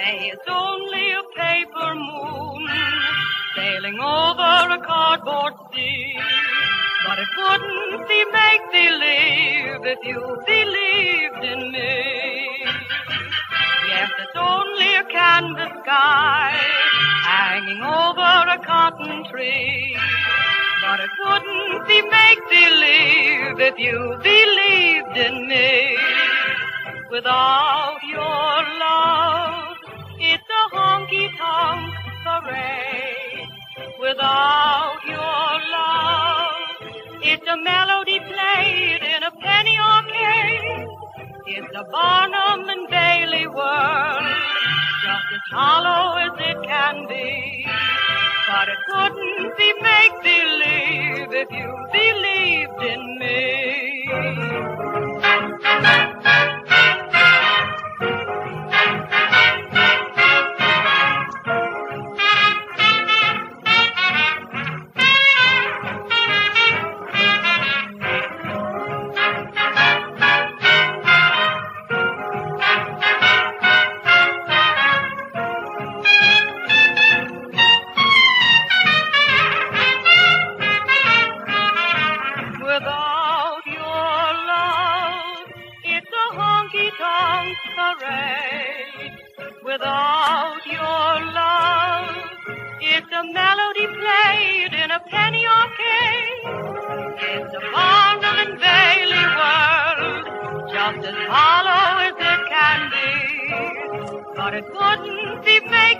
say it's only a paper moon sailing over a cardboard sea. But it wouldn't be make believe if you believed in me. Yes, it's only a canvas sky hanging over a cotton tree. But it wouldn't be make believe if you believed in me without your A Barnum and Bailey world, just as hollow a melody played in a penny arcade. A Barnum and Bailey world, just as hollow as it can be. But it couldn't be make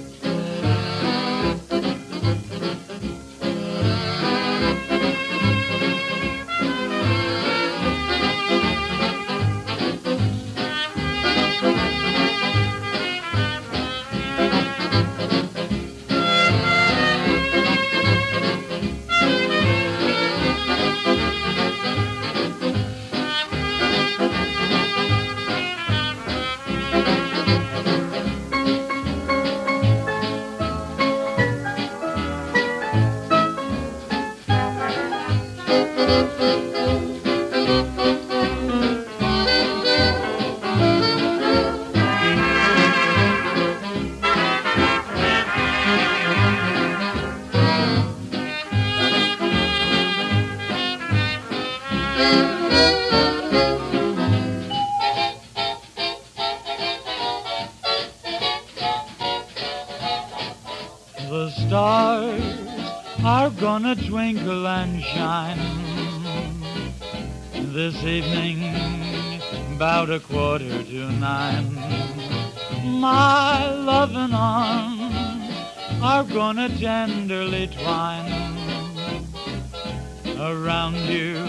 The stars are gonna twinkle and shine this evening, about a quarter to nine. My loving arms are gonna tenderly twine around you,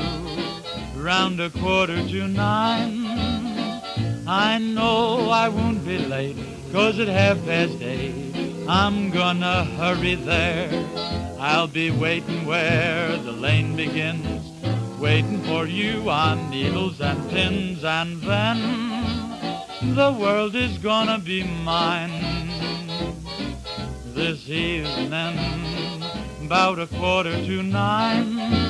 round a quarter to nine. I know I won't be late, cause at half past eight, I'm gonna hurry there. I'll be waiting where the lane begins, waiting for you on needles and pins, and then the world is gonna be mine this evening, about a quarter to nine.